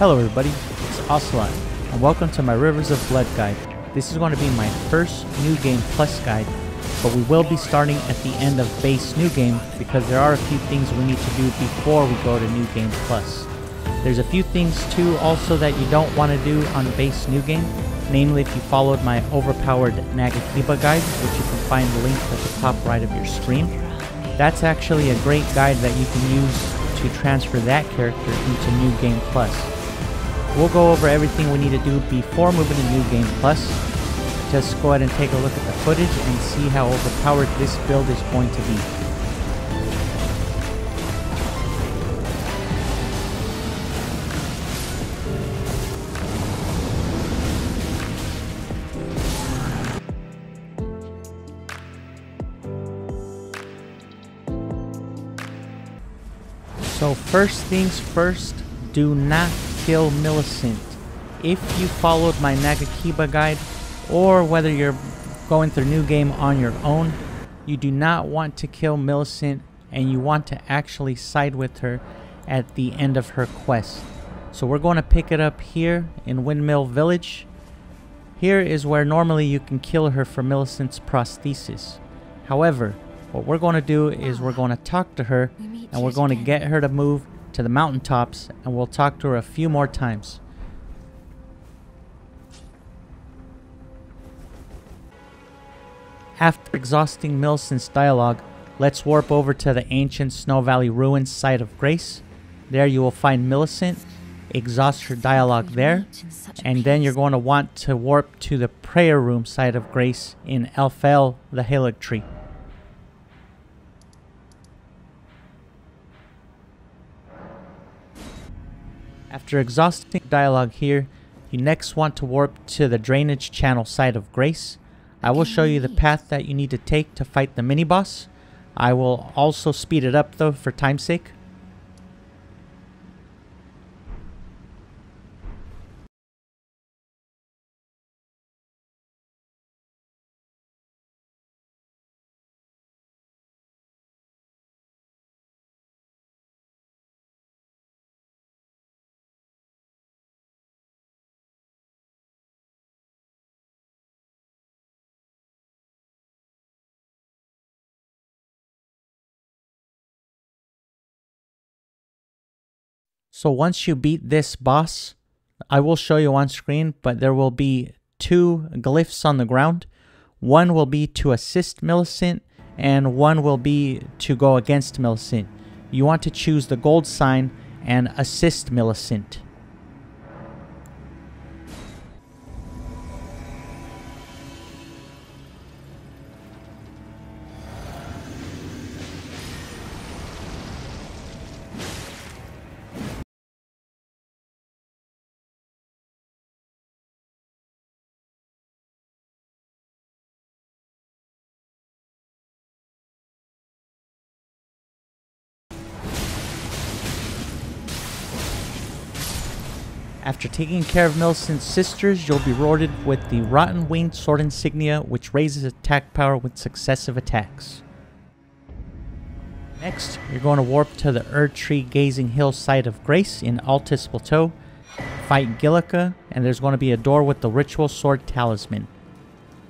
Hello everybody, it's Ocelot, and welcome to my Rivers of Blood guide. This is going to be my first New Game Plus guide, but we will be starting at the end of base New Game because there are a few things we need to do before we go to New Game Plus. There's a few things too also that you don't want to do on base New Game, namely if you followed my overpowered Nagakiba guide, which you can find linked at the top right of your screen. That's actually a great guide that you can use to transfer that character into New Game Plus. We'll go over everything we need to do before moving to New Game Plus. Just go ahead and take a look at the footage and see how overpowered this build is going to be. So first things first, do not kill Millicent. If you followed my Nagakiba guide, or whether you're going through new game on your own, you do not want to kill Millicent and you want to actually side with her at the end of her quest. So we're going to pick it up here in Windmill Village. Here is where normally you can kill her for Millicent's prosthesis. However, what we're going to do is we're going to talk to her and we're going to get her to move to the mountaintops and we'll talk to her a few more times. After exhausting Millicent's dialogue, let's warp over to the ancient Snow Valley ruins site of Grace. There you will find Millicent, exhaust her dialogue there, and then you're going to want to warp to the prayer room site of Grace in Elphael, the Haligtree. After exhausting dialogue here, you next want to warp to the drainage channel site of Grace. I will show you the path that you need to take to fight the mini-boss. I will also speed it up though for time's sake. So once you beat this boss, I will show you on screen, but there will be two glyphs on the ground. One will be to assist Millicent, and one will be to go against Millicent. You want to choose the gold sign and assist Millicent. After taking care of Millicent's sisters, you'll be rewarded with the Rotten Winged Sword Insignia, which raises attack power with successive attacks. Next, you're going to warp to the Erdtree Gazing Hill site of Grace in Altus Plateau, fight Gillica, and there's going to be a door with the Ritual Sword Talisman.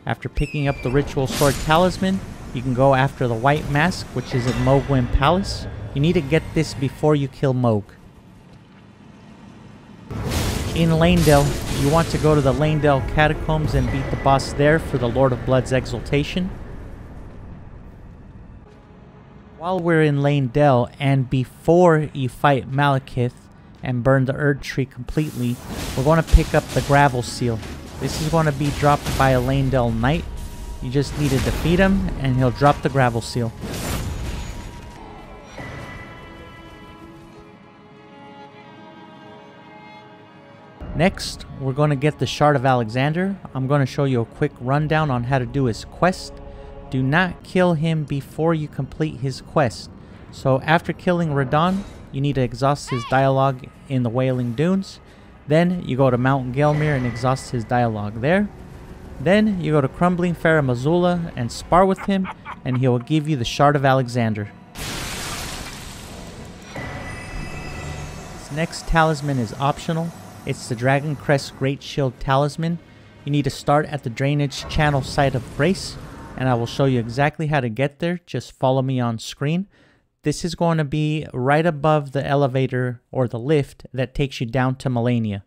After picking up the Ritual Sword Talisman, you can go after the White Mask, which is at Mohgwyn Palace. You need to get this before you kill Mohg in Leyndell, you want to go to the Leyndell Catacombs and beat the boss there for the Lord of Blood's Exaltation. While we're in Leyndell, and before you fight Maliketh and burn the Erd Tree completely, we're going to pick up the Gravel Seal. This is going to be dropped by a Leyndell Knight. You just need to defeat him, and he'll drop the Gravel Seal. Next, we're going to get the Shard of Alexander. I'm going to show you a quick rundown on how to do his quest. Do not kill him before you complete his quest. So after killing Radahn, you need to exhaust his dialogue in the Wailing Dunes. Then you go to Mount Gelmir and exhaust his dialogue there. Then you go to Crumbling Farum Azula and spar with him, and he will give you the Shard of Alexander. This next talisman is optional. It's the Dragon Crest Great Shield Talisman. You need to start at the drainage channel site of Grace, and I will show you exactly how to get there. Just follow me on screen. This is going to be right above the elevator or the lift that takes you down to Malenia.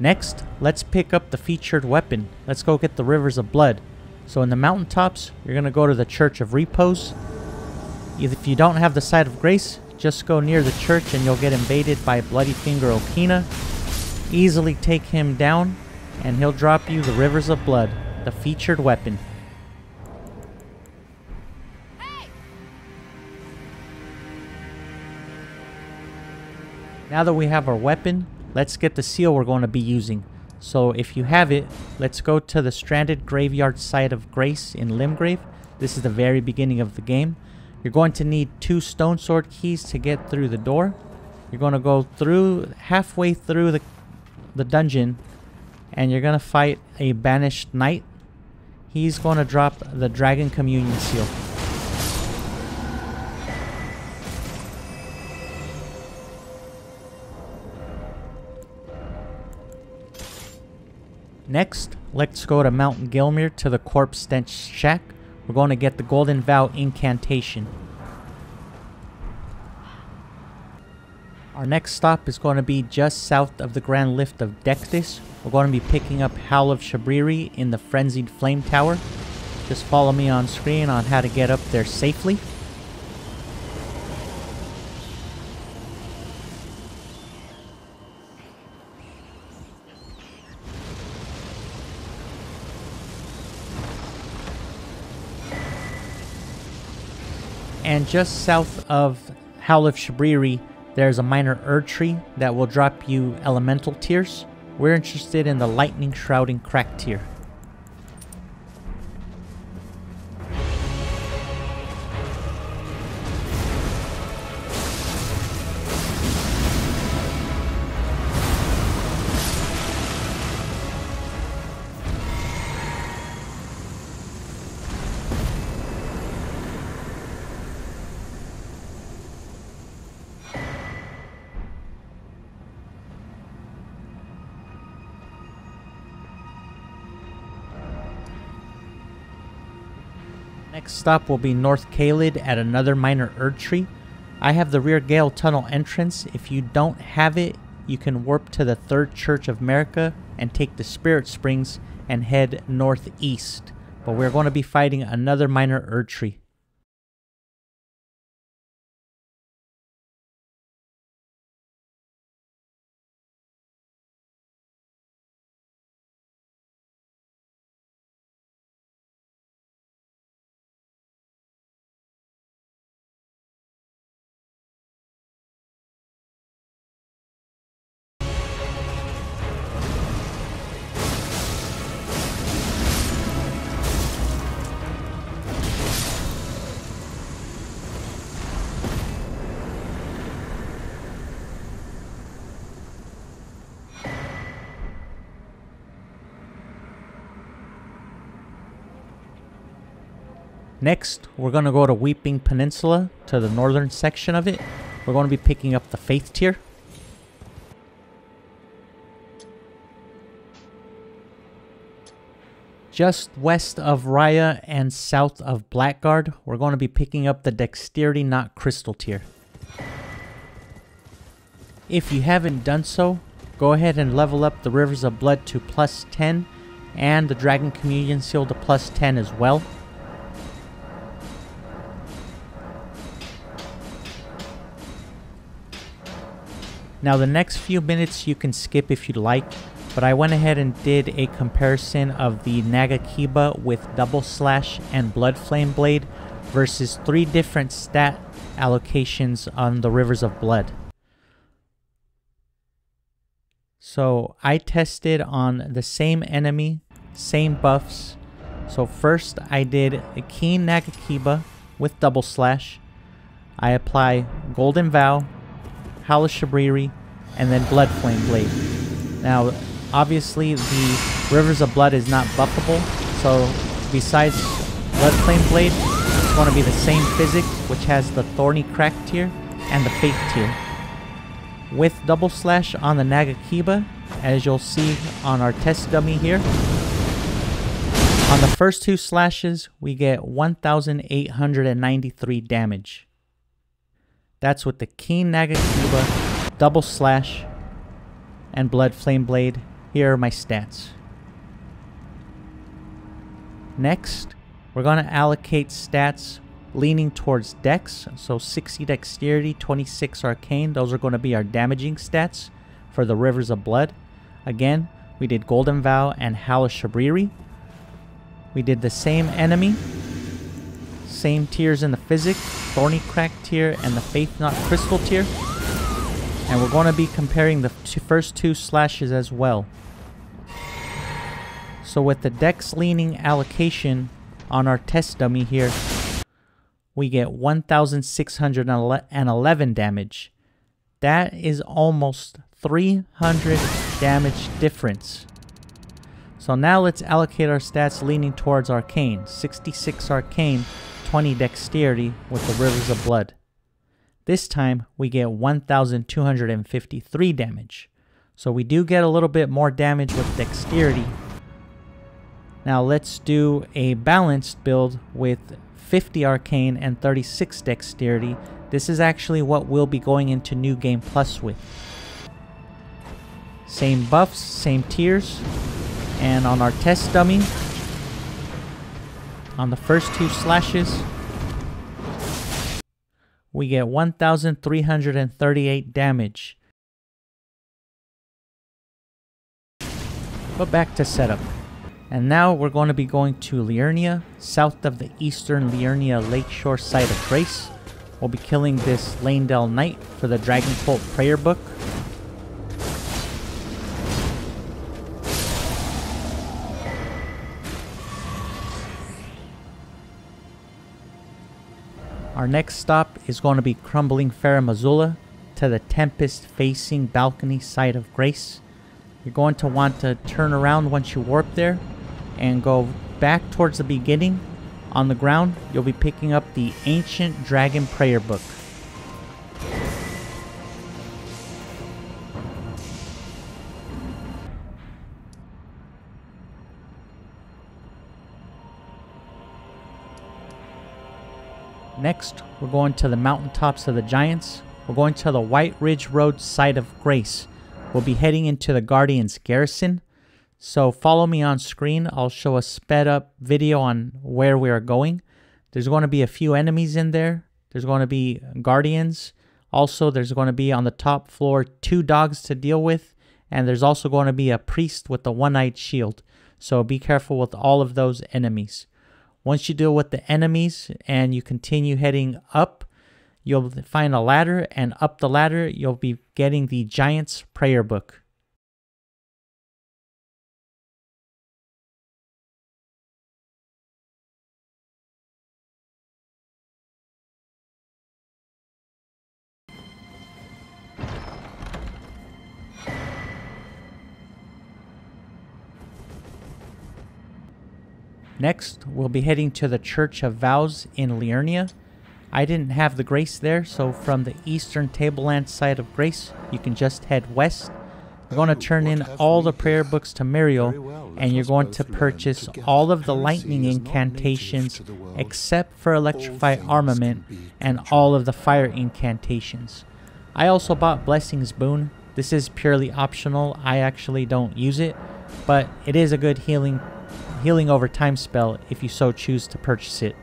Next, let's pick up the featured weapon. Let's go get the Rivers of Blood. So in the mountaintops, you're going to go to the Church of Repose. If you don't have the Site of Grace, just go near the church and you'll get invaded by Bloody Finger Okina. Easily take him down, and he'll drop you the Rivers of Blood, the featured weapon. Now that we have our weapon, let's get the seal we're going to be using. So if you have it, let's go to the stranded graveyard site of Grace in Limgrave. This is the very beginning of the game. You're going to need two stone sword keys to get through the door. You're going to go through halfway through the the dungeon and you're going to fight a banished knight. He's going to drop the dragon communion seal. Next, let's go to Mount Gelmir to the Corpse Stench Shack. We're going to get the Golden Vow incantation. Our next stop is going to be just south of the Grand Lift of Dectus. We're going to be picking up Howl of Shabriri in the Frenzied Flame Tower. Just follow me on screen on how to get up there safely. Just south of Howl of Shabriri, there's a minor Erdtree that will drop you elemental tears. We're interested in the lightning shrouding crack tear. Stop will be North Caelid at another minor Erdtree. I have the rear Gael Tunnel entrance. If you don't have it, you can warp to the Third Church of Marika and take the Spirit Springs and head northeast. But we're going to be fighting another minor Erdtree. Next, we're going to go to Weeping Peninsula, to the northern section of it. We're going to be picking up the Faith tear. Just west of Raya and south of Blackguard, we're going to be picking up the Dexterity Knot Crystal tear. If you haven't done so, go ahead and level up the Rivers of Blood to plus 10 and the Dragon Communion Seal to plus 10 as well. Now the next few minutes you can skip if you'd like, but I went ahead and did a comparison of the Nagakiba with Double Slash and Blood Flame Blade versus three different stat allocations on the Rivers of Blood. So I tested on the same enemy, same buffs. So first I did a Keen Nagakiba with double slash. I apply Golden Vow, Hellish Shabriri, and then Blood Flame Blade. Now, obviously the Rivers of Blood is not buffable, so besides Blood Flame Blade, it's going to be the same physic, which has the Thorny Crack tear and the Faith tear. With Double Slash on the Nagakiba, as you'll see on our test dummy here, on the first two slashes, we get 1,893 damage. That's with the Keen Nagakiba, Double Slash, and Blood Flame Blade. Here are my stats. Next, we're going to allocate stats leaning towards dex. So 60 dexterity, 26 arcane. Those are going to be our damaging stats for the Rivers of Blood. Again, we did Golden Vow and Shabriri. We did the same enemy. Same tears in the Physic, Thorny Crack tear, and the Faith Knot Crystal tear. And we're going to be comparing the first two slashes as well. So with the dex leaning allocation on our test dummy here, we get 1,611 damage. That is almost 300 damage difference. So now let's allocate our stats leaning towards Arcane. 66 Arcane, 20 Dexterity with the Rivers of Blood. This time we get 1,253 damage. So we do get a little bit more damage with Dexterity. Now let's do a balanced build with 50 Arcane and 36 Dexterity. This is actually what we'll be going into New Game Plus with. Same buffs, same tears. And on our test dummy, on the first two slashes, we get 1,338 damage. But back to setup. And now we're going to be going to Liurnia, south of the eastern Liurnia lakeshore site of Grace. We'll be killing this Leyndell Knight for the Dragon Cult Prayer Book. Our next stop is going to be Crumbling Farum Azula to the Tempest facing balcony site of Grace. You're going to want to turn around once you warp there and go back towards the beginning on the ground, you'll be picking up the Ancient Dragon Prayer Book. Next, we're going to the mountaintops of the Giants. We're going to the White Ridge Road site of Grace. We'll be heading into the Guardian's Garrison. So follow me on screen. I'll show a sped up video on where we are going. There's going to be a few enemies in there. There's going to be guardians. Also, there's going to be on the top floor two dogs to deal with. And there's also going to be a priest with the one-eyed shield. So be careful with all of those enemies. Once you deal with the enemies and you continue heading up, you'll find a ladder. And up the ladder, you'll be getting the Giant's Prayer Book. Next, we'll be heading to the Church of Vows in Liurnia. I didn't have the Grace there, so from the eastern tableland side of Grace, you can just head west. You're going to turn in all the prayer books to Miriel, and you're going to purchase all of the lightning incantations except for Electrify Armament and all of the fire incantations. I also bought Blessing's Boon. This is purely optional. I actually don't use it, but it is a good healing healing over time spell if you so choose to purchase it.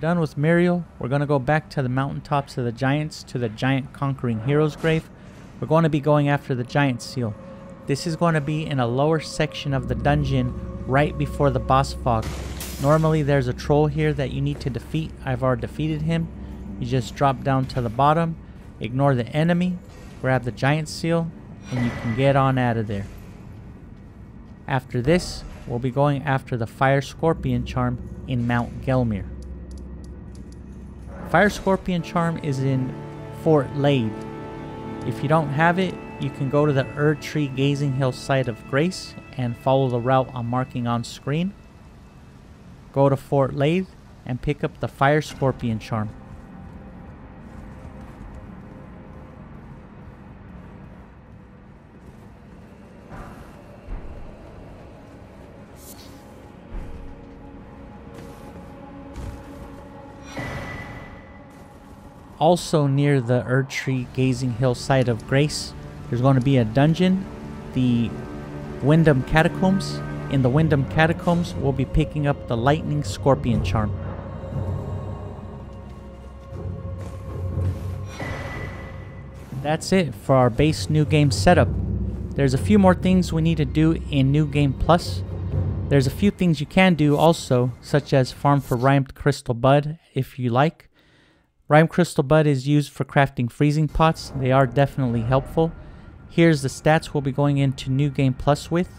done with Miriel, we're going to go back to the mountaintops of the giants to the giant conquering hero's grave we're going to be going after the giant seal. This is going to be in a lower section of the dungeon right before the boss fog. Normally there's a troll here that you need to defeat. I've already defeated him. You just drop down to the bottom, ignore the enemy, grab the giant seal, and you can get on out of there. After this, we'll be going after the fire scorpion charm in Mount Gelmir. Fire Scorpion Charm is in Fort Laiedd. If you don't have it, you can go to the Erdtree Gazing Hill site of Grace and follow the route I'm marking on screen. Go to Fort Laiedd and pick up the Fire Scorpion Charm. Also near the Erdtree Gazing Hill site of Grace, there's going to be a dungeon, the Wyndham Catacombs. In the Wyndham Catacombs, we'll be picking up the Lightning Scorpion Charm. That's it for our base new game setup. There's a few more things we need to do in New Game Plus. There's a few things you can do also, such as farm for Rimed Crystal Bud if you like. Rime Crystal Bud is used for crafting freezing pots. They are definitely helpful. Here's the stats we'll be going into New Game Plus with.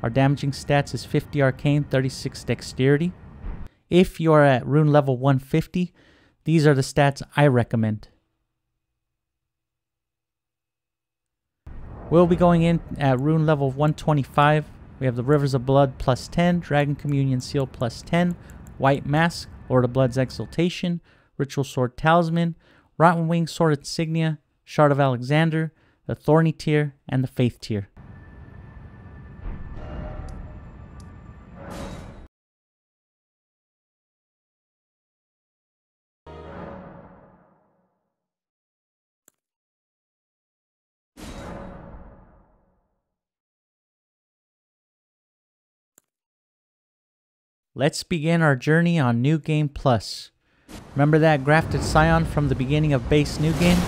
Our damaging stats is 50 Arcane, 36 Dexterity. If you are at rune level 150, these are the stats I recommend. We'll be going in at rune level 125. We have the Rivers of Blood plus 10, Dragon Communion Seal plus 10, White Mask, Lord of Blood's Exaltation, Ritual Sword Talisman, Rotten Wing Sword Insignia, Shard of Alexander, the Thorny tear, and the Faith tear. Let's begin our journey on New Game Plus. Remember that grafted scion from the beginning of base new game?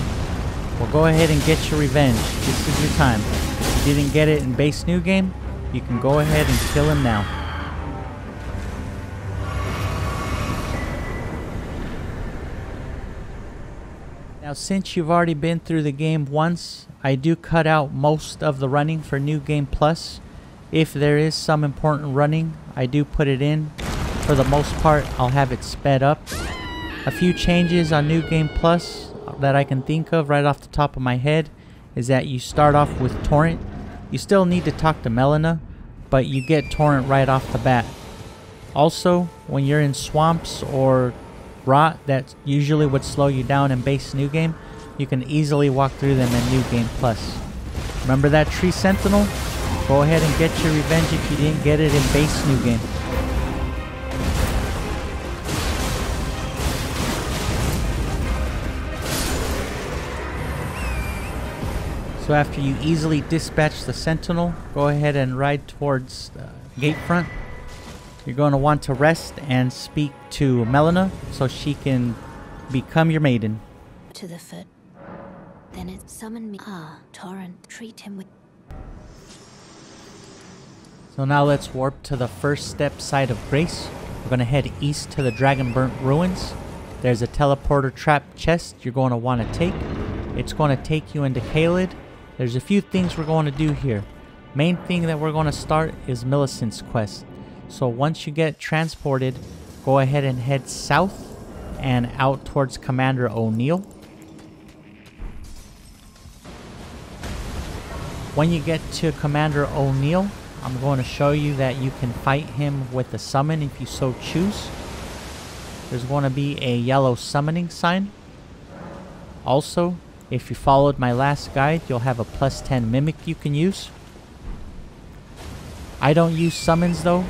Well go ahead and get your revenge. This is your time. If you didn't get it in base new game, you can go ahead and kill him now. Now since you've already been through the game once, I do cut out most of the running for New Game Plus. If there is some important running, I do put it in. For the most part, I'll have it sped up. A few changes on New Game Plus that I can think of right off the top of my head is that you start off with Torrent. You still need to talk to Melina, but you get Torrent right off the bat. Also, when you're in swamps or rot that usually would slow you down in base new game, you can easily walk through them in New Game Plus. Remember that Tree Sentinel? Go ahead and get your revenge if you didn't get it in base new game. So after you easily dispatch the sentinel, go ahead and ride towards the gate front. You're going to want to rest and speak to Melina so she can become your maiden. To the foot. Then it summoned me. Ah, Torrent, treat him with... So now let's warp to the first step side of Grace. We're going to head east to the Dragon Burnt Ruins. There's a teleporter trap chest you're going to want to take. It's going to take you into Caelid there's a few things we're going to do here. Main thing that we're going to start is Millicent's quest. So once you get transported, go ahead and head south and out towards Commander O'Neill. When you get to Commander O'Neill, I'm going to show you that you can fight him with a summon if you so choose. There's going to be a yellow summoning sign. Also, if you followed my last guide, you'll have a plus 10 Mimic you can use. I don't use summons though,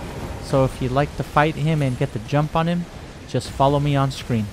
so if you'd like to fight him and get the jump on him, just follow me on screen.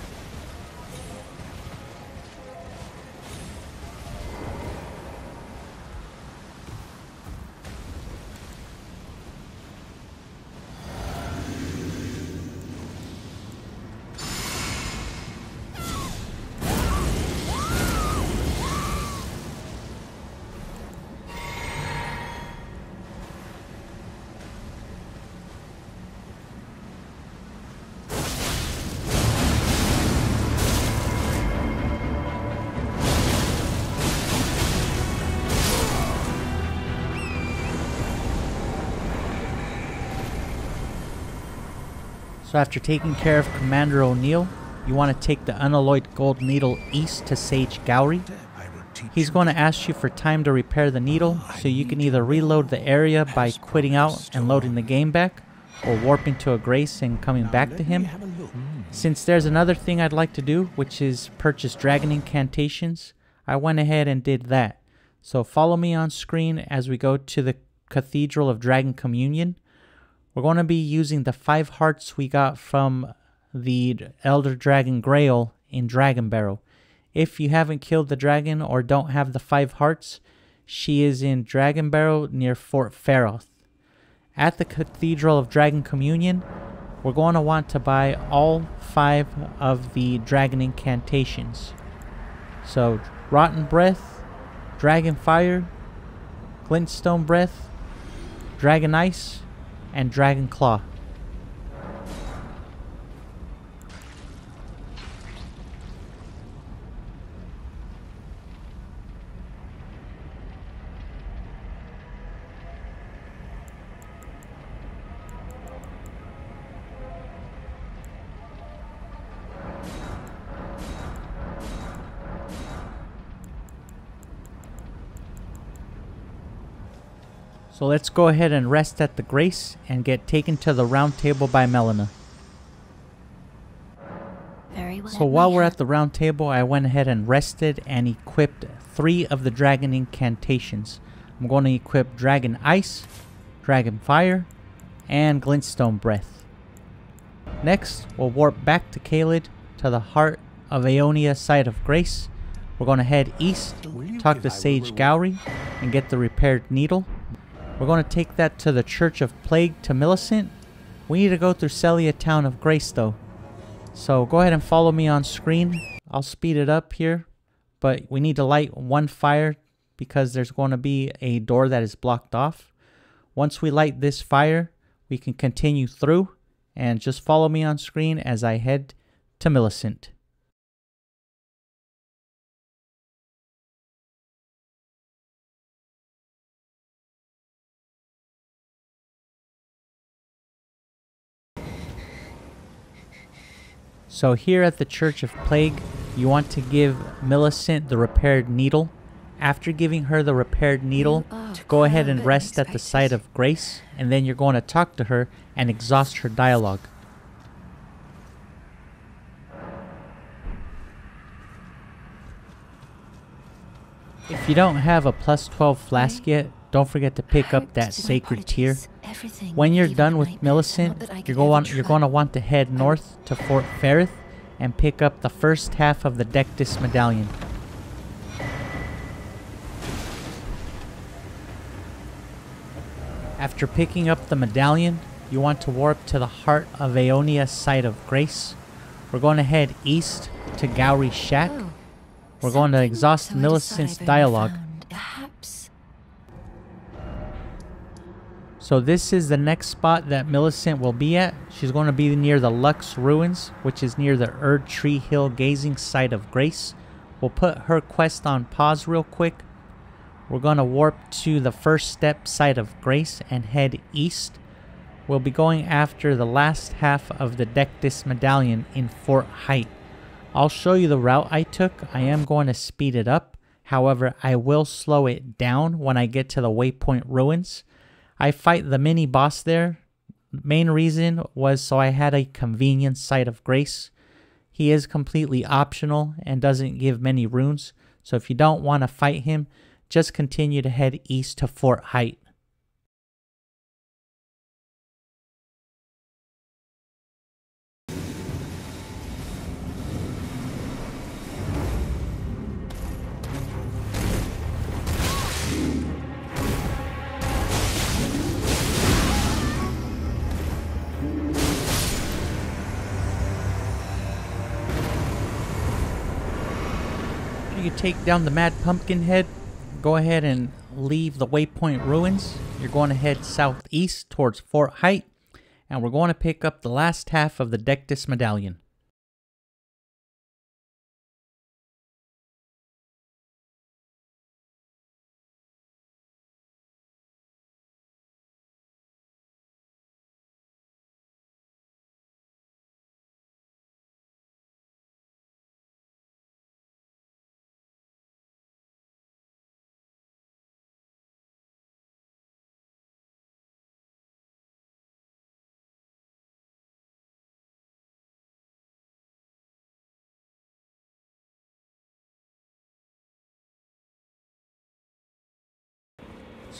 So after taking care of Commander O'Neill, you want to take the unalloyed gold needle east to Sage Gowrie. He's going to ask you for time to repair the needle, so you can either reload the area by quitting out and loading the game back, or warping to a Grace and coming back to him. Hmm. Since there's another thing I'd like to do, which is purchase dragon incantations, I went ahead and did that. So follow me on screen as we go to the Cathedral of Dragon Communion. We're going to be using the five hearts we got from the Elder Dragon Greyoll in Dragon Barrow. If you haven't killed the dragon or don't have the five hearts, she is in Dragon Barrow near Fort Faroth. At the Cathedral of Dragon Communion, we're going to want to buy all five of the dragon incantations. So, Rotten Breath, Dragon Fire, Glintstone Breath, Dragon Ice, and Dragon So let's go ahead and rest at the Grace and get taken to the round table by Melina. Very well. So while we're at the round table, I went ahead and rested and equipped three of the dragon incantations. I'm going to equip Dragon Ice, Dragon Fire, and Glintstone Breath. Next, we'll warp back to Caelid to the heart of Aeonia site of Grace. We're going to head east, talk to Sage Gowrie, and get the repaired needle. We're going to take that to the Church of Plague to Millicent. We need to go through Sellia Town of Grace though. So go ahead and follow me on screen. I'll speed it up here. But we need to light one fire because there's going to be a door that is blocked off. Once we light this fire, we can continue through. And just follow me on screen as I head to Millicent. So here at the Church of Plague, you want to give Millicent the repaired needle. After giving her the repaired needle, to go ahead and rest at the site of Grace, and then you're going to talk to her and exhaust her dialogue. If you don't have a plus 12 flask yet, don't forget to pick up that sacred tear. When you're done with Millicent, you're going you're going to want to head north to Fort Faroth and pick up the first half of the Dectus medallion. After picking up the medallion, you want to warp to the heart of Aeonia site of grace. We're going to head east to Gowrie's shack. We're going to exhaust Millicent's dialogue. So this is the next spot that Millicent will be at. She's going to be near the Lux Ruins, which is near the Erd Tree Hill gazing site of Grace. We'll put her quest on pause real quick. We're going to warp to the first step site of Grace and head east. We'll be going after the last half of the Dectus Medallion in Fort Haight. I'll show you the route I took. I am going to speed it up. However, I will slow it down when I get to the Waypoint Ruins. I fight the mini boss there. Main reason was so I had a convenient site of grace. He is completely optional and doesn't give many runes. So if you don't want to fight him, just continue to head east to Fort Haight. Take down the Mad Pumpkin Head, go ahead and leave the Waypoint Ruins. You're going to head southeast towards Fort Haight, and we're going to pick up the last half of the Dectus Medallion.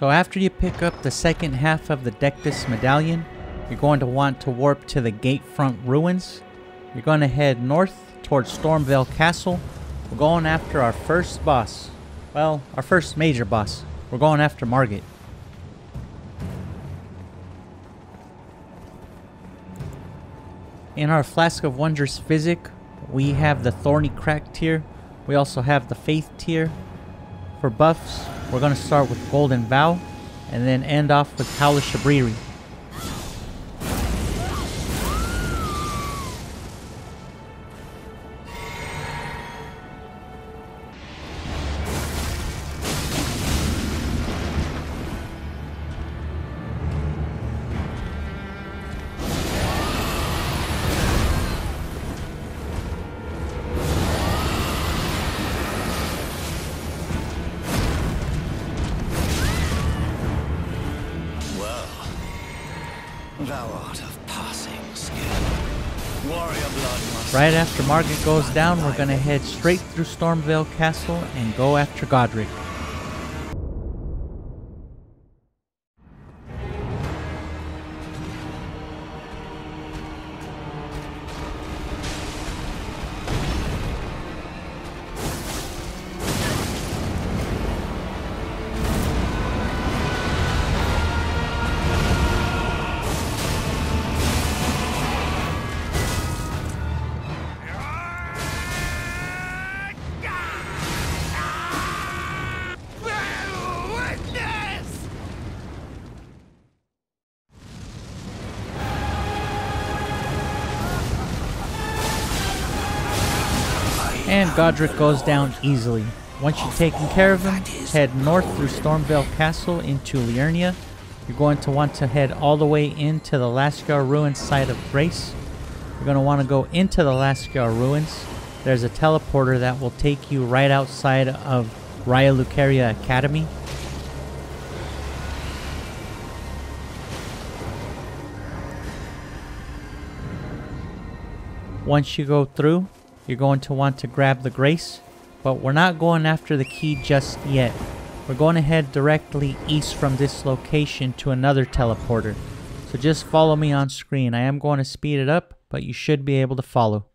So after you pick up the second half of the Dectus medallion, you're going to want to warp to the Gatefront ruins. You're going to head north towards Stormveil Castle. We're going after our first boss. Well, our first major boss. We're going after Margit. In our Flask of Wondrous Physic, we have the Thorny Crack tear. We also have the Faith tear. For buffs, we're going to start with Golden Vow and then end off with Howl of Shabriri. Right after Margit goes down, we're gonna head straight through Stormveil Castle and go after Godrick. Godrick goes down easily. Once you've taken care of him, head north through Stormveil Castle into Liurnia. You're going to want to head all the way into the Laskyar Ruins site of Grace. You're going to want to go into the Laskyar Ruins. There's a teleporter that will take you right outside of Raya Lucaria Academy. Once you go through, you're going to want to grab the Grace, but we're not going after the key just yet. We're going to head directly east from this location to another teleporter. So just follow me on screen. I am going to speed it up, but you should be able to follow.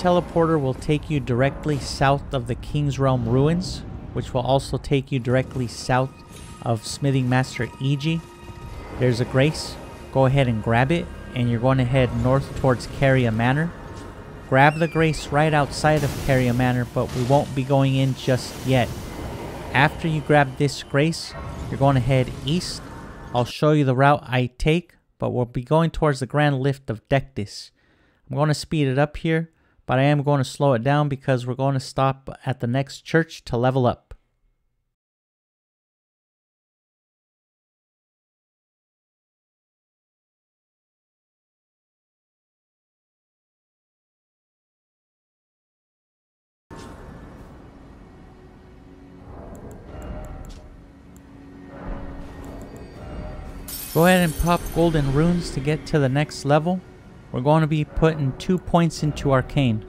Teleporter will take you directly south of the King's Realm ruins, which will also take you directly south of Smithing Master Iji. There's a Grace. Go ahead and grab it, and you're going to head north towards Caria Manor. Grab the Grace right outside of Caria Manor, but we won't be going in just yet. After you grab this Grace, you're going to head east. I'll show you the route I take, but we'll be going towards the Grand Lift of Dectus. I'm going to speed it up here, but I am going to slow it down because we're going to stop at the next church to level up. Go ahead and pop golden runes to get to the next level. We're going to be putting two points into Arcane.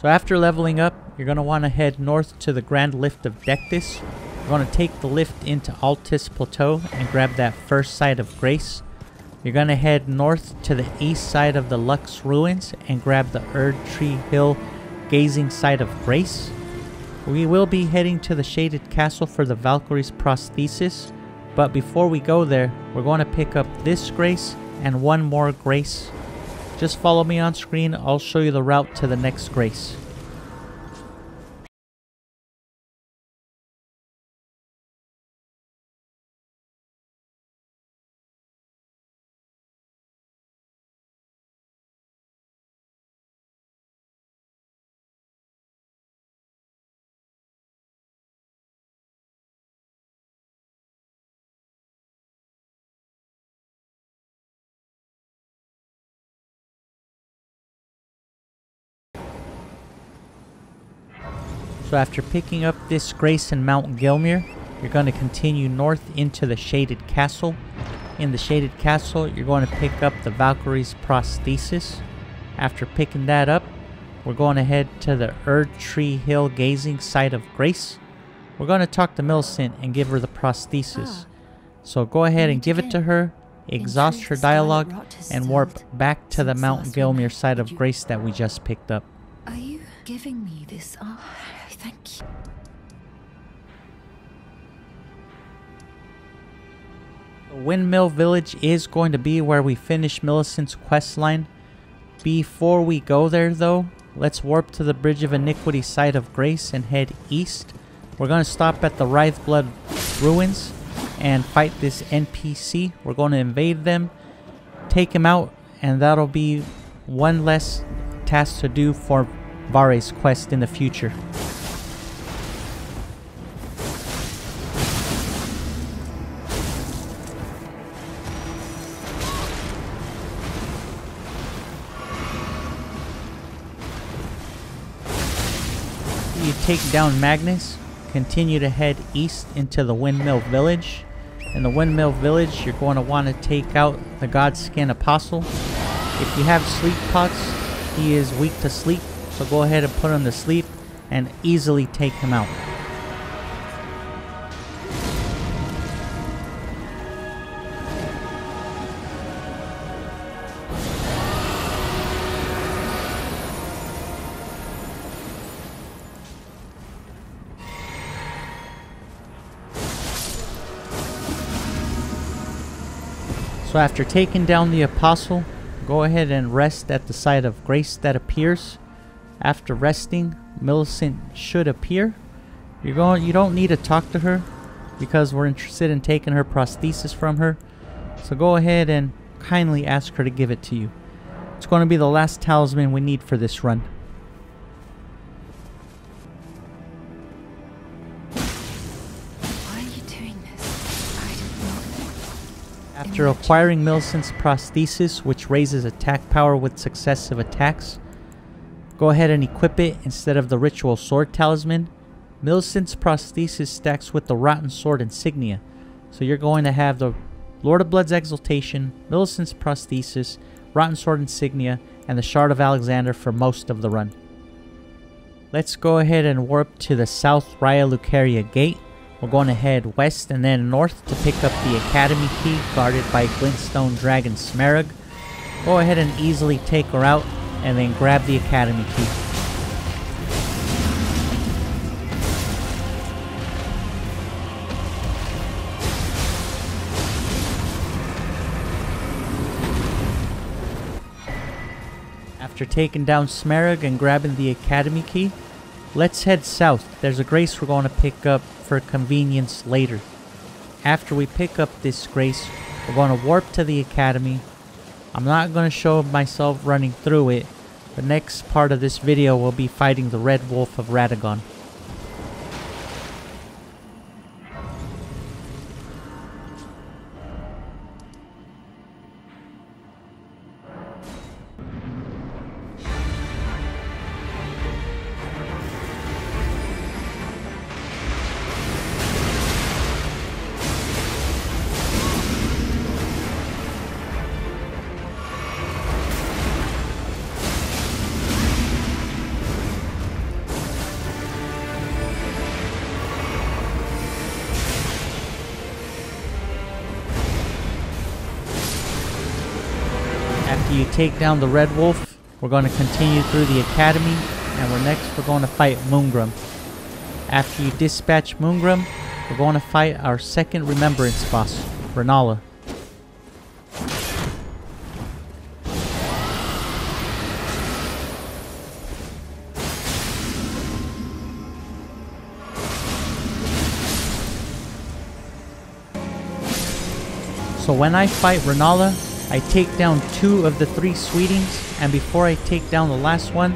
So after leveling up, you're going to want to head north to the Grand Lift of Dectus. You're going to take the lift into Altus Plateau and grab that first site of Grace. You're going to head north to the east side of the Lux Ruins and grab the Erd Tree Hill Gazing site of Grace. We will be heading to the Shaded Castle for the Valkyrie's prosthesis, but before we go there, we're going to pick up this Grace and one more Grace. Just follow me on screen, I'll show you the route to the next Grace. So after picking up this Grace and Mount Gelmir, you're going to continue north into the Shaded Castle. In the Shaded Castle, you're going to pick up the Valkyrie's prosthesis. After picking that up, we're going to head to the Erdtree Hill Gazing Site of Grace. We're going to talk to Millicent and give her the prosthesis. Ah. So go ahead and give it to her, exhaust her dialogue, and warp back to the Mount Gelmir side of Grace that we just picked up. Are you giving me this? Thank you. Windmill Village is going to be where we finish Millicent's quest line. Before we go there, though, let's warp to the Bridge of Iniquity site of Grace and head east. We're going to stop at the Writheblood ruins and fight this NPC. We're going to invade them, take him out, and that'll be one less task to do for Varré's quest in the future. Take down Magnus, continue to head east into the Windmill Village. In the Windmill Village, you're going to want to take out the Godskin Apostle. If you have sleep pots, he is weak to sleep, so go ahead and put him to sleep and easily take him out. So after taking down the apostle, go ahead and rest at the site of grace that appears. After resting, Millicent should appear. You're going you don't need to talk to her because we're interested in taking her prosthesis from her. So go ahead and kindly ask her to give it to you. It's going to be the last talisman we need for this run. After acquiring Millicent's prosthesis, which raises attack power with successive attacks, go ahead and equip it instead of the ritual sword talisman. Millicent's prosthesis stacks with the rotten sword insignia, so you're going to have the Lord of Blood's exaltation, Millicent's prosthesis, rotten sword insignia, and the shard of Alexander for most of the run. Let's go ahead and warp to the South Raya Lucaria gate. We're going to head west and then north to pick up the Academy key guarded by Glintstone Dragon Smarag. Go ahead and easily take her out and then grab the Academy key. After taking down Smarag and grabbing the Academy key, let's head south. There's a grace we're going to pick up for convenience later. After we pick up this grace, we're going to warp to the Academy. I'm not going to show myself running through it. The next part of this video will be fighting the Red Wolf of Radagon. Take down the Red Wolf, we're going to continue through the Academy, and we're next we're going to fight Moongrum. After you dispatch Moongrum, we're going to fight our second Remembrance boss, Rennala. So when I fight Rennala, I take down two of the three Sweetings, and before I take down the last one,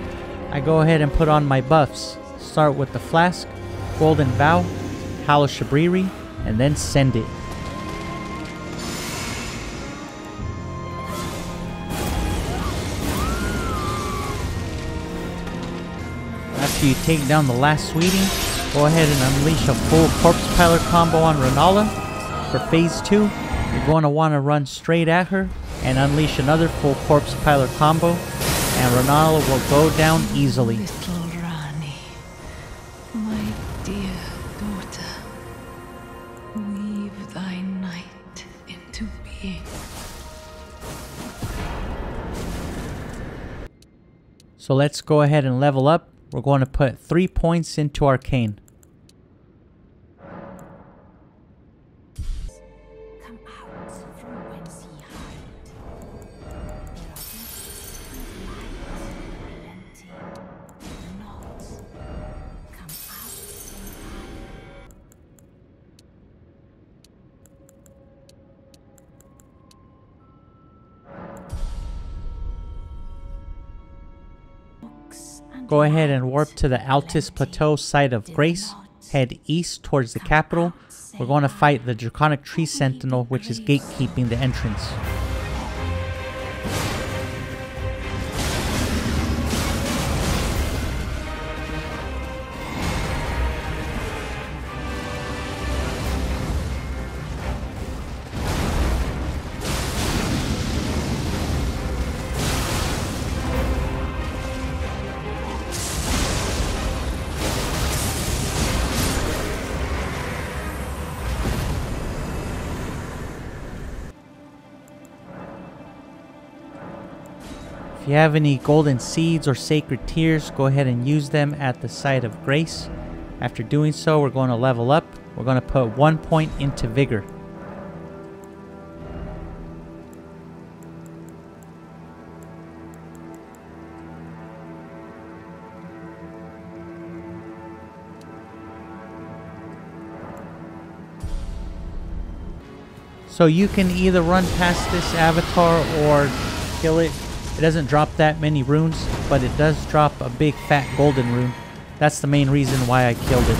I go ahead and put on my buffs. Start with the Flask, Golden Vow, Howl of Shabriri, and then send it. After you take down the last sweetie, go ahead and unleash a full corpse piler combo on Rennala. For phase 2, you're going to want to run straight at her and unleash another full corpse piler combo, and Rennala will go down easily. Little Ranni, my dear daughter, weave thy night into being. So let's go ahead and level up. We're going to put 3 points into Arcane. Go ahead and warp to the plenty. Plateau site of Grace. Head east towards the capital. We're going to fight the Draconic Tree Sentinel, which is gatekeeping the entrance. If you have any golden seeds or sacred tears, go ahead and use them at the site of grace. After doing so, we're going to level up. We're going to put one point into vigor. So you can either run past this avatar or kill it. It doesn't drop that many runes, but it does drop a big fat golden rune. That's the main reason why I killed it.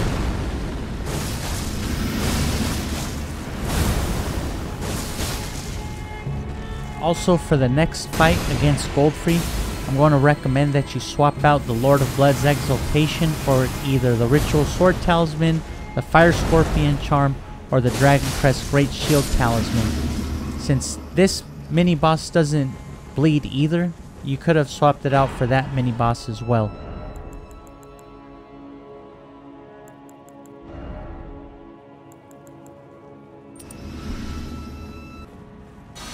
Also for the next fight against Goldfrey, I'm going to recommend that you swap out the Lord of Blood's Exaltation for either the Ritual Sword Talisman, the Fire Scorpion Charm, or the Dragon Crest Great Shield Talisman. Since this mini boss doesn't bleed either, you could have swapped it out for that mini boss as well.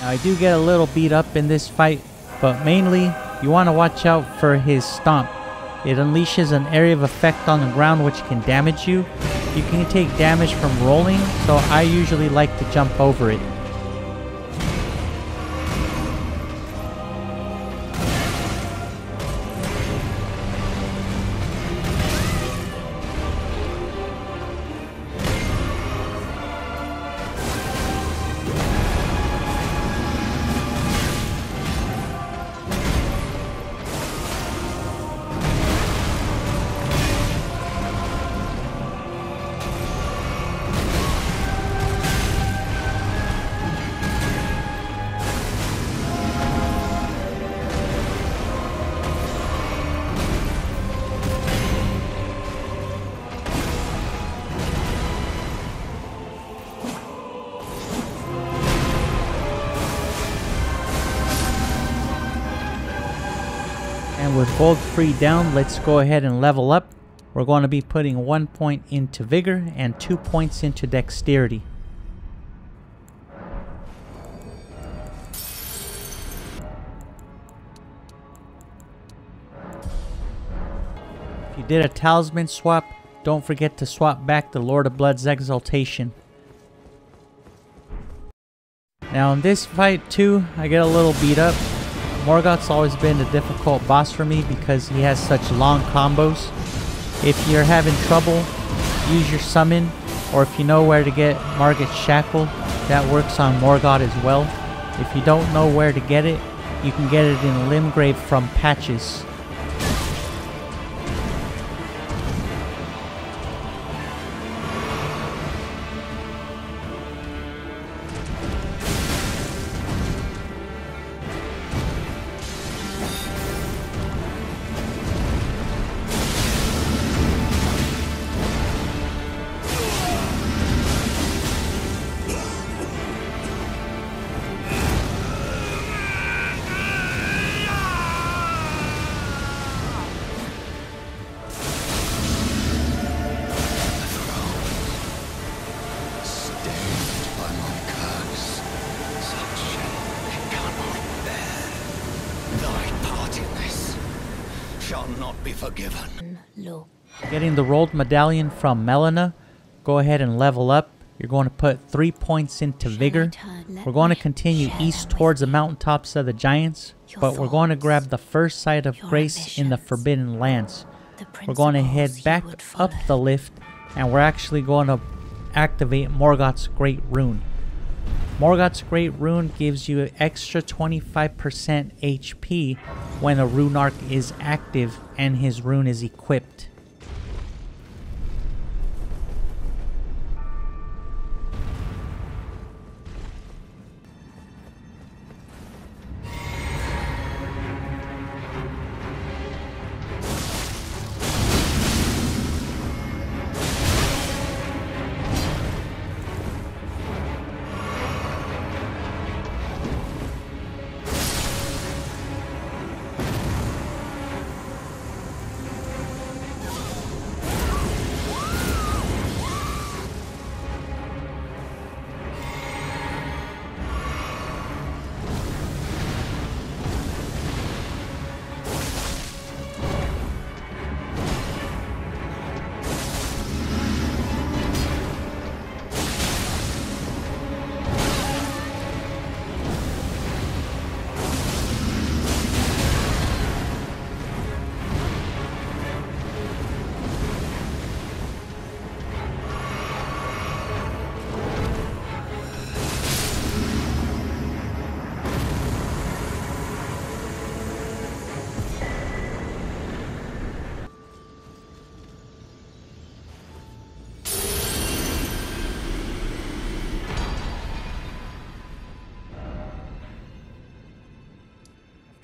Now I do get a little beat up in this fight, but mainly you want to watch out for his stomp. It unleashes an area of effect on the ground which can damage you. You can take damage from rolling, so I usually like to jump over it. With Goldfrey down, let's go ahead and level up. We're going to be putting one point into vigor and two points into dexterity. If you did a talisman swap, don't forget to swap back the Lord of Blood's Exaltation. Now in this fight too, I get a little beat up. Morgott's always been a difficult boss for me because he has such long combos. If you're having trouble, use your summon, or if you know where to get Margit Shackle, that works on Morgott as well. If you don't know where to get it, you can get it in Limgrave from Patches. The Rold medallion from Melina, go ahead and level up. You're going to put three points into Vigor. We're going to continue east towards the mountaintops of the Giants, but we're going to grab the first sight of grace in the Forbidden Lands. We're going to head back up the lift, and we're actually going to activate Morgott's Great Rune. Morgott's Great Rune gives you an extra 25% HP when a rune arc is active and his rune is equipped.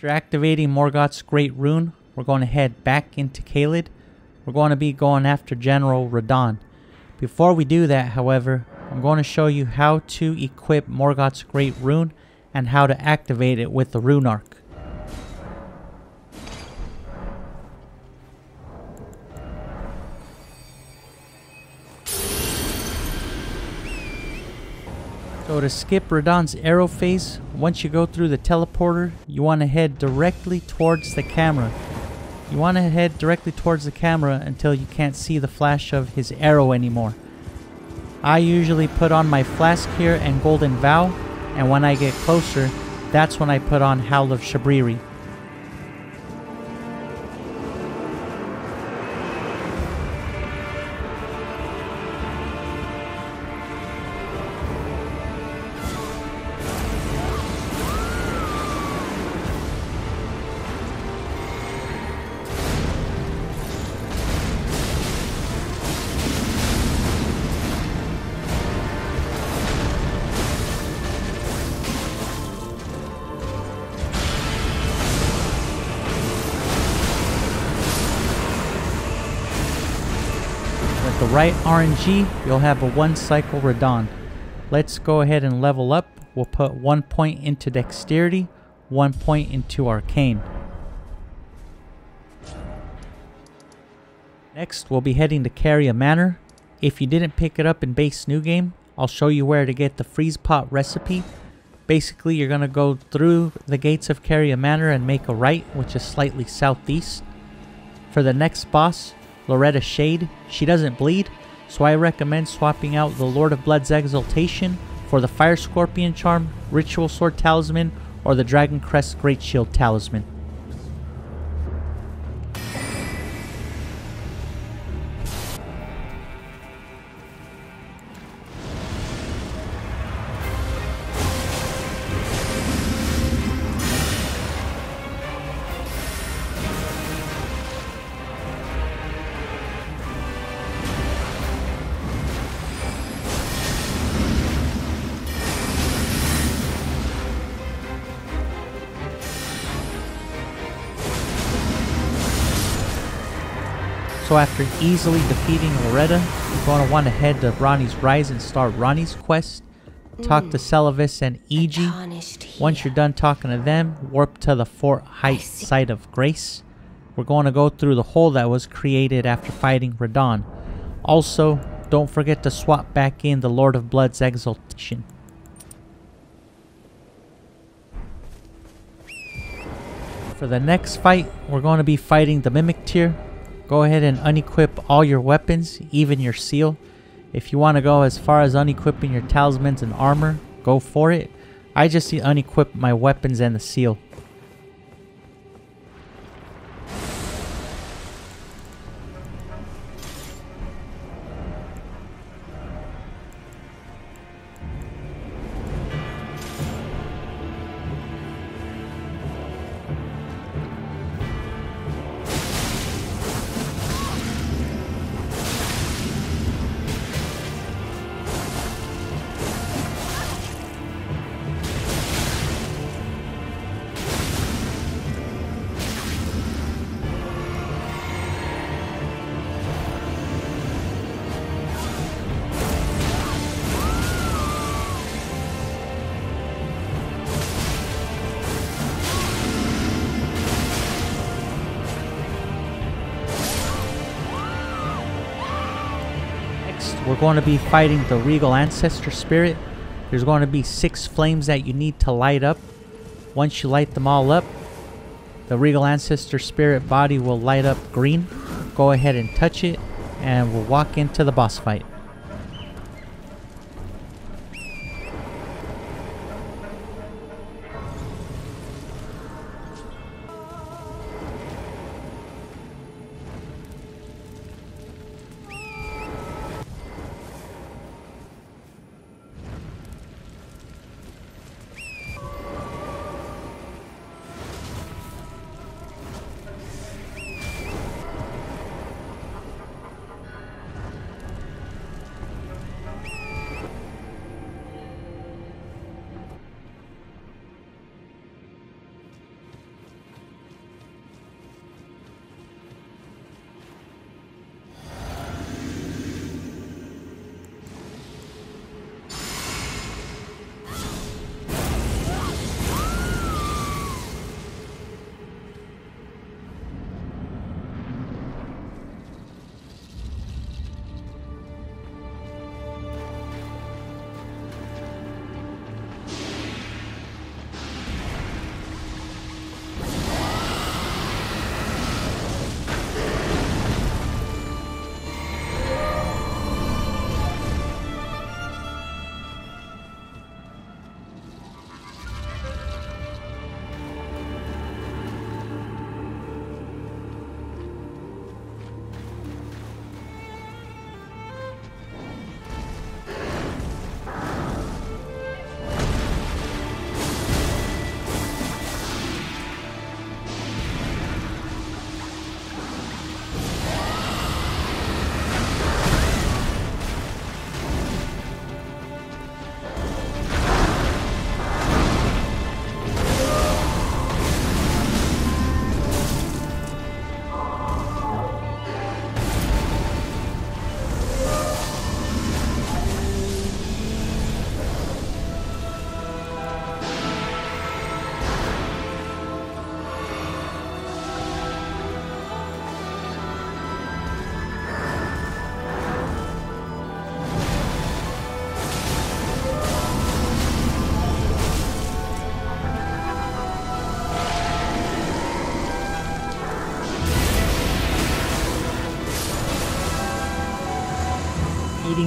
After activating Morgott's Great Rune, we're going to head back into Caelid. We're going to be going after General Radahn. Before we do that, however, I'm going to show you how to equip Morgott's Great Rune and how to activate it with the Rune Arc. So to skip Radahn's arrow phase, once you go through the teleporter, you want to head directly towards the camera. You want to head directly towards the camera until you can't see the flash of his arrow anymore. I usually put on my flask here and golden vow, and when I get closer, that's when I put on Howl of Shabriri. RNG, you'll have a one cycle Radahn. Let's go ahead and level up. We'll put one point into Dexterity, one point into Arcane. Next, we'll be heading to Caria Manor. If you didn't pick it up in base new game, I'll show you where to get the freeze pot recipe. Basically, you're going to go through the gates of Caria Manor and make a right, which is slightly southeast. For the next boss, Loretta Shade, she doesn't bleed, so I recommend swapping out the Lord of Blood's Exaltation for the Fire Scorpion Charm, Ritual Sword Talisman, or the Dragon Crest Great Shield Talisman. So after easily defeating Loretta, you're going to want to head to Ranni's Rise and start Ranni's quest. Talk to Seluvis and Iji. Once you're done talking to them, warp to the Fort Heights see. site of Grace. We're going to go through the hole that was created after fighting Radahn. Also, don't forget to swap back in the Lord of Blood's Exaltation. For the next fight, we're going to be fighting the Mimic Tear. Go ahead and unequip all your weapons, even your seal. If you want to go as far as unequipping your talismans and armor, go for it. I just unequip my weapons and the seal. Going to be fighting the Regal Ancestor Spirit. There's going to be six flames that you need to light up. Once you light them all up, the Regal Ancestor Spirit body will light up green. Go ahead and touch it, and we'll walk into the boss fight.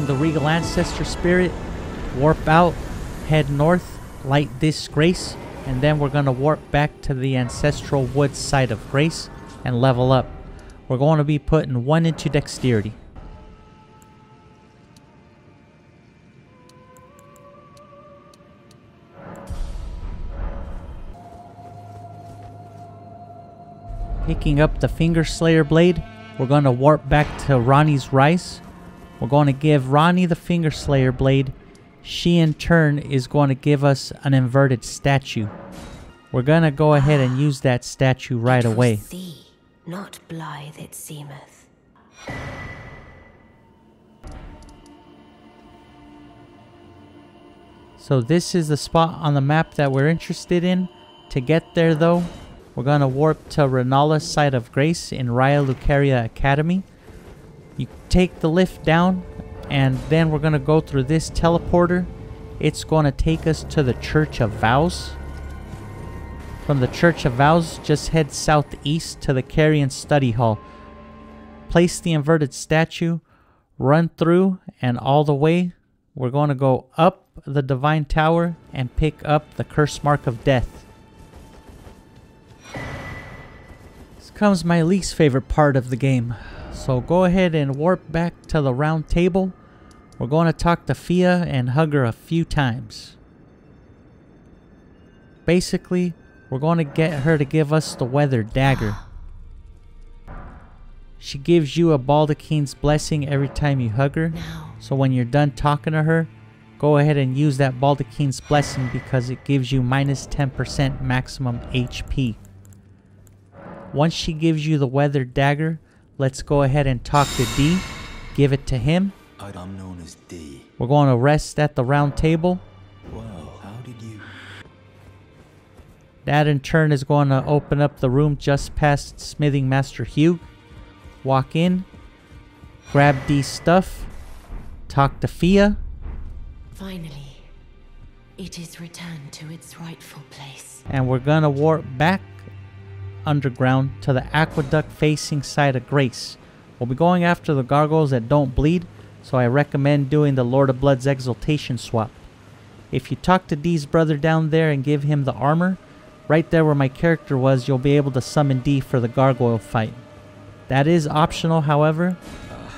The Regal Ancestor Spirit, warp out, head north, light this Grace, and then we're going to warp back to the Ancestral Woods side of Grace and level up. We're going to be putting 1 into Dexterity. Picking up the Finger Slayer Blade, we're going to warp back to Ranni's Rise. We're going to give Ranni the Finger Slayer Blade. She in turn is going to give us an inverted statue. We're going to go ahead and use that statue right away. Thee, not blithe it seemeth. So this is the spot on the map that we're interested in. To get there though, we're going to warp to Rennala's side of Grace in Raya Lucaria Academy. You take the lift down and then we're going to go through this teleporter. It's going to take us to the Church of Vows. From the Church of Vows, just head southeast to the Carian Study Hall. Place the inverted statue, run through, and all the way, we're going to go up the Divine Tower and pick up the Curse Mark of Death. This comes my least favorite part of the game. So go ahead and warp back to the round table. We're going to talk to Fia and hug her a few times. Basically, we're going to get her to give us the weather dagger. She gives you a Baldachin's blessing every time you hug her. So when you're done talking to her, go ahead and use that Baldachin's blessing because it gives you minus 10% maximum HP. Once she gives you the weather dagger, let's go ahead and talk to D. Give it to him. I'm known as D. We're going to rest at the round table. Well, how did you... That in turn is going to open up the room just past Smithing Master Hugh. Walk in, grab D's stuff, talk to Fia. finally, it is returned to its rightful place. and we're gonna warp back underground to the aqueduct facing side of Grace. We'll be going after the gargoyles that don't bleed, so I recommend doing the Lord of Blood's exaltation swap. If you talk to D's brother down there and give him the armor, right there where my character was, you'll be able to summon D for the gargoyle fight. That is optional, however.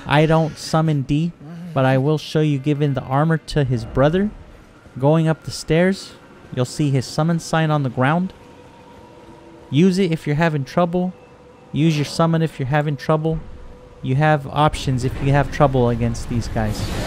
I don't summon D, but I will show you giving the armor to his brother. Going up the stairs, you'll see his summon sign on the ground. Use it if you're having trouble. Use your summon if you're having trouble. You have options if you have trouble against these guys.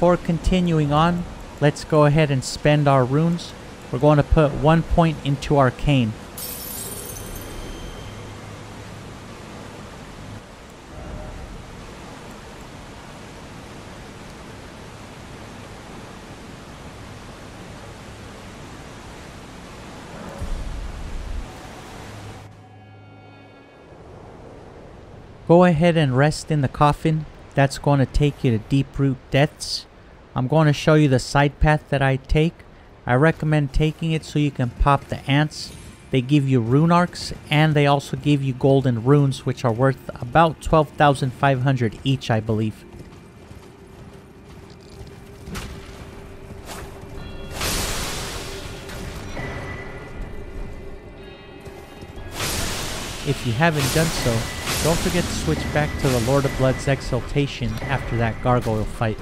Before continuing on, let's go ahead and spend our runes. We're going to put one point into Arcane. Go ahead and rest in the coffin. That's going to take you to Deeproot Depths. I'm going to show you the side path that I take. I recommend taking it so you can pop the ants. They give you rune arcs and they also give you golden runes which are worth about 12,500 each I believe. If you haven't done so, don't forget to switch back to the Lord of Blood's Exaltation after that gargoyle fight.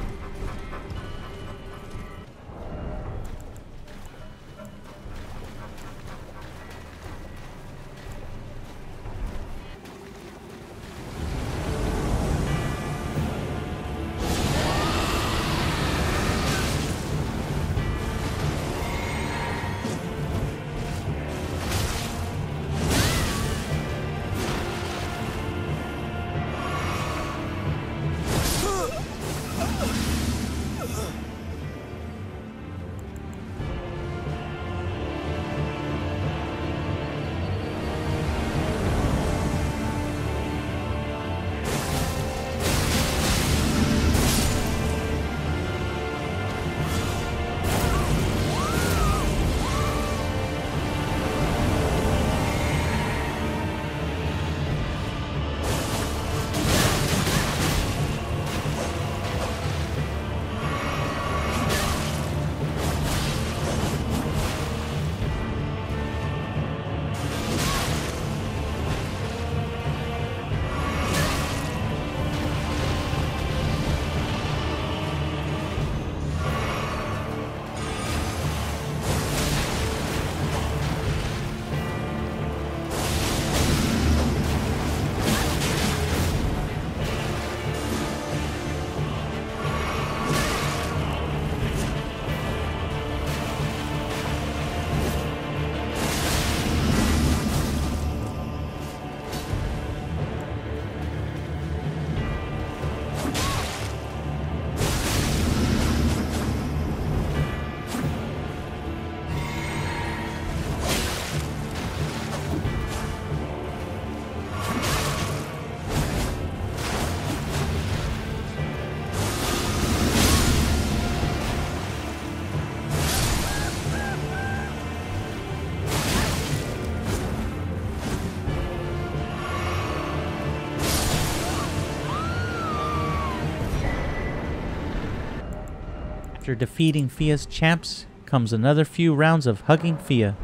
After defeating Fia's champs comes another few rounds of hugging Fia.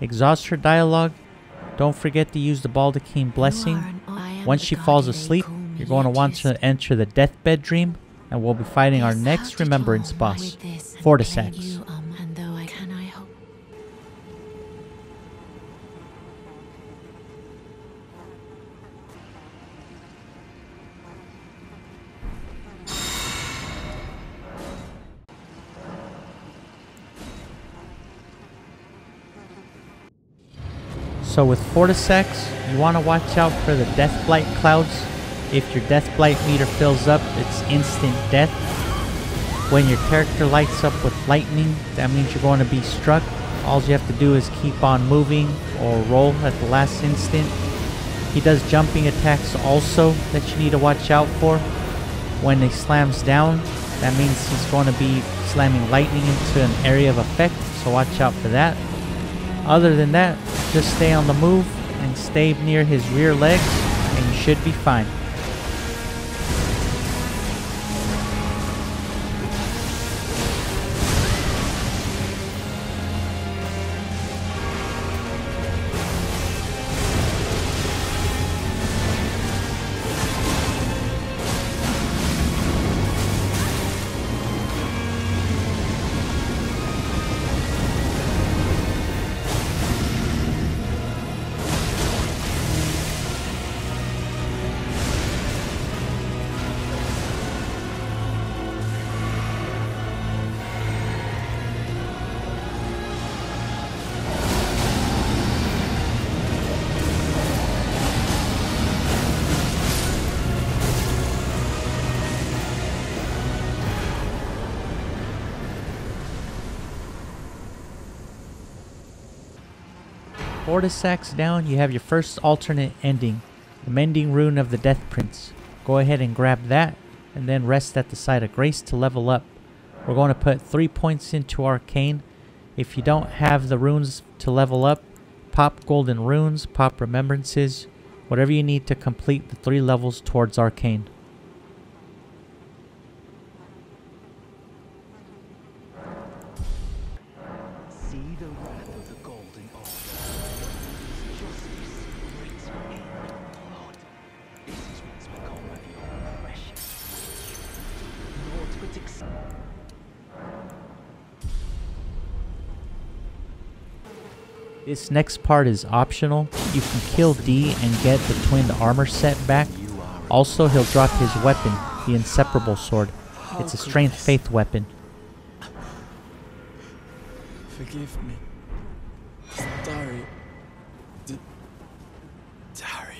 Exhaust her dialogue. Don't forget to use the Baldachin blessing. Once she falls asleep, you're going to want to enter the deathbed dream, and we'll be fighting our next remembrance boss, Fortissax. So with Fortissax, you want to watch out for the Death Blight clouds. If your Death Blight meter fills up, it's instant death. When your character lights up with lightning, that means you're going to be struck. All you have to do is keep on moving or roll at the last instant. He does jumping attacks also that you need to watch out for. When he slams down, that means he's going to be slamming lightning into an area of effect, so watch out for that. Other than that, just stay on the move and stay near his rear legs and you should be fine. Fortissax down, you have your first alternate ending, the Mending Rune of the Death Prince. Go ahead and grab that, and then rest at the site of Grace to level up. We're going to put 3 points into Arcane. If you don't have the runes to level up, pop Golden Runes, pop Remembrances, whatever you need to complete the 3 levels towards Arcane. This next part is optional. You can kill D and get the twin armor set back. Also, he'll drop his weapon, the Inseparable Sword. It's a strength faith weapon. Forgive me. Daria. D- Daria.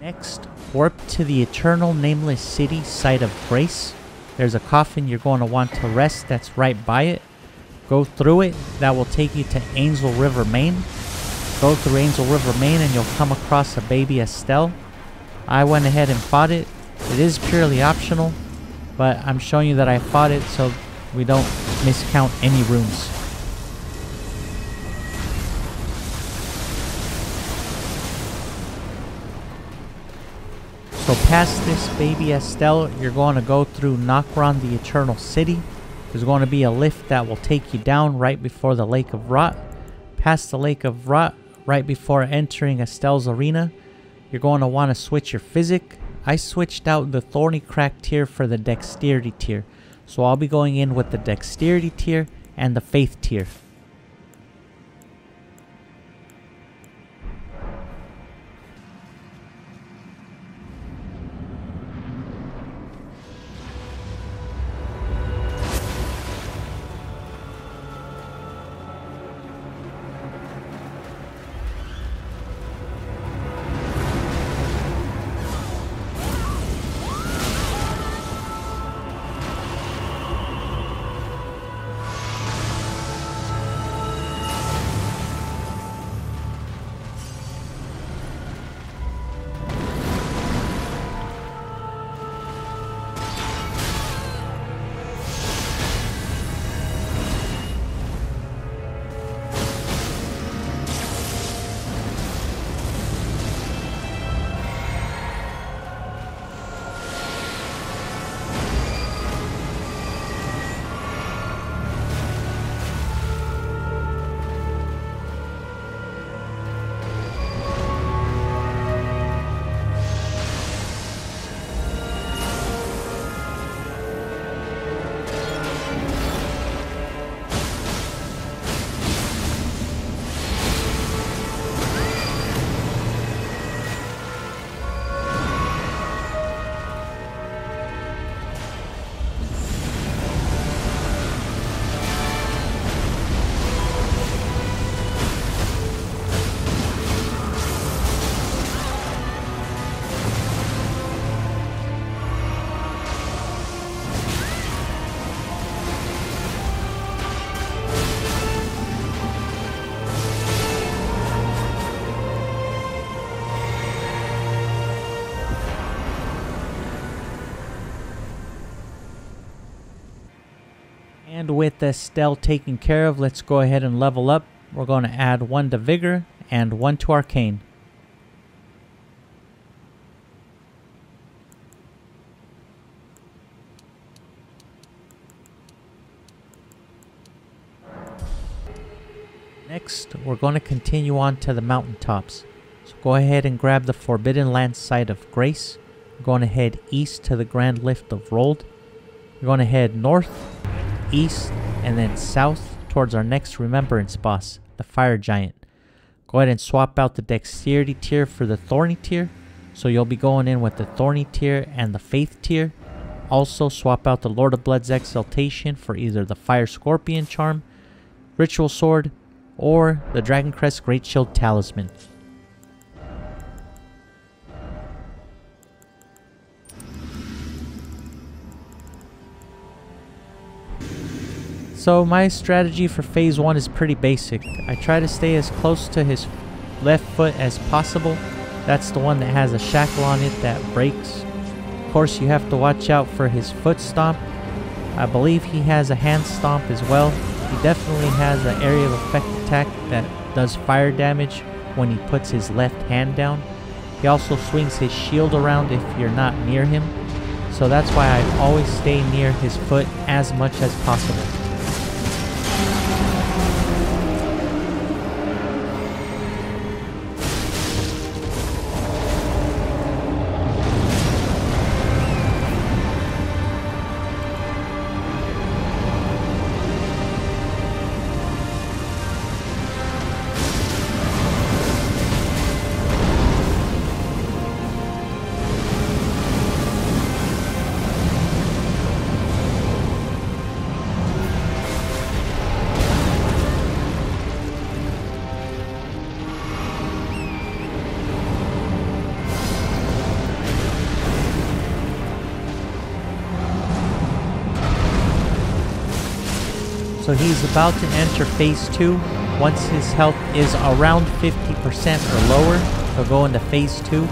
Next, warp to the eternal nameless city site of grace. There's a coffin you're going to want to rest that's right by it. Go through it, that will take you to Ainsel River Main. Go through Ainsel River Main, and you'll come across a baby Astel. I went ahead and fought it. It is purely optional, but I'm showing you that I fought it so we don't miscount any runes. So past this baby Astel, you're going to go through Nokron, the Eternal City. There's going to be a lift that will take you down right before the Lake of Rot. Past the Lake of Rot, right before entering Astel's arena, you're going to want to switch your physic. I switched out the Thorny Crack tear for the Dexterity tear. So I'll be going in with the Dexterity tear and the Faith tear. And with Astel taken care of, let's go ahead and level up. We're going to add one to Vigor and one to Arcane. Next, we're going to continue on to the mountaintops. So go ahead and grab the Forbidden Land site of Grace. We're going to head east to the Grand Lift of Rold. We're going to head north, east, and then south towards our next Remembrance boss, the Fire Giant. Go ahead and swap out the Dexterity tear for the Thorny tear. So you'll be going in with the Thorny tear and the Faith tear. Also swap out the Lord of Blood's Exaltation for either the Fire Scorpion Charm, Ritual Sword, or the Dragon Crest Great Shield Talisman. So my strategy for phase 1 is pretty basic. I try to stay as close to his left foot as possible. That's the one that has a shackle on it that breaks. Of course you have to watch out for his foot stomp. I believe he has a hand stomp as well. He definitely has an area of effect attack that does fire damage when he puts his left hand down. He also swings his shield around if you're not near him. So that's why I always stay near his foot as much as possible. About to enter phase 2. Once his health is around 50% or lower, he'll go into phase 2.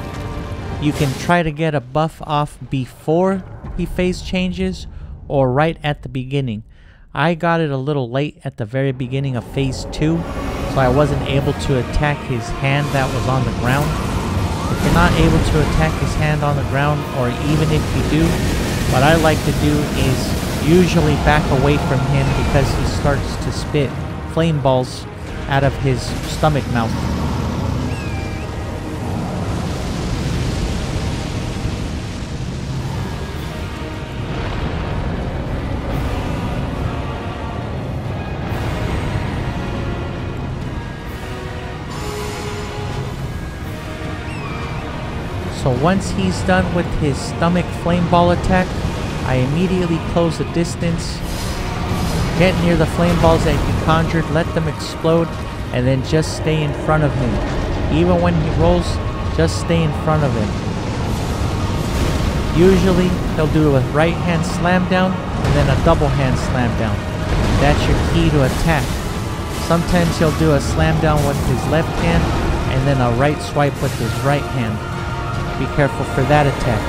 You can try to get a buff off before he phase changes or right at the beginning. I got it a little late at the very beginning of phase 2, so I wasn't able to attack his hand that was on the ground. If you're not able to attack his hand on the ground, or even if you do, what I like to do is usually back away from him because he starts to spit flame balls out of his stomach mouth. So once he's done with his stomach flame ball attack, I immediately close the distance, get near the flame balls that he conjured, let them explode, and then just stay in front of him. Even when he rolls, just stay in front of him. Usually, he'll do a right hand slam down and then a double hand slam down. That's your key to attack. Sometimes he'll do a slam down with his left hand and then a right swipe with his right hand. Be careful for that attack.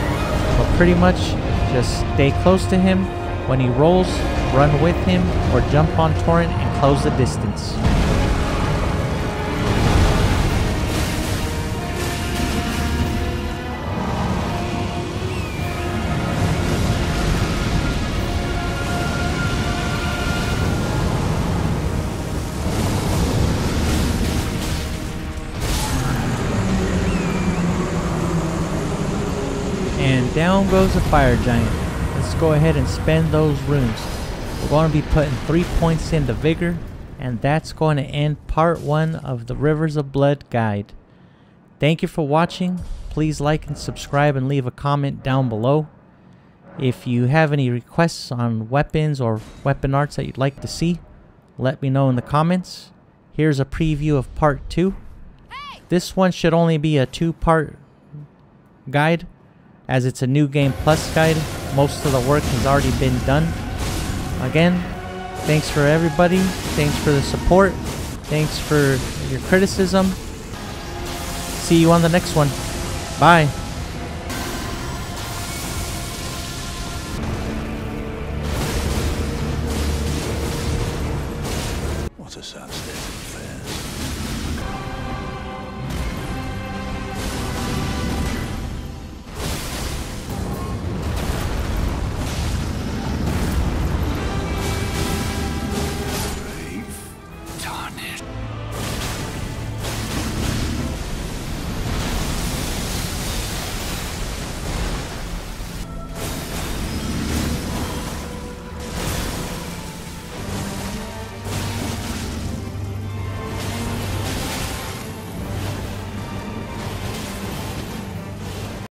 But pretty much, just stay close to him. When he rolls, run with him or jump on Torrent and close the distance. Down goes the fire giant. Let's go ahead and spend those runes. We're going to be putting three points into vigor, and that's going to end part one of the Rivers of Blood guide. Thank you for watching. Please like and subscribe and leave a comment down below. If you have any requests on weapons or weapon arts that you'd like to see, let me know in the comments. Here's a preview of part two. This one should only be a two-part guide as it's a new game plus guide. Most of the work has already been done. Again, thanks for everybody. Thanks for the support. Thanks for your criticism. See you on the next one. Bye.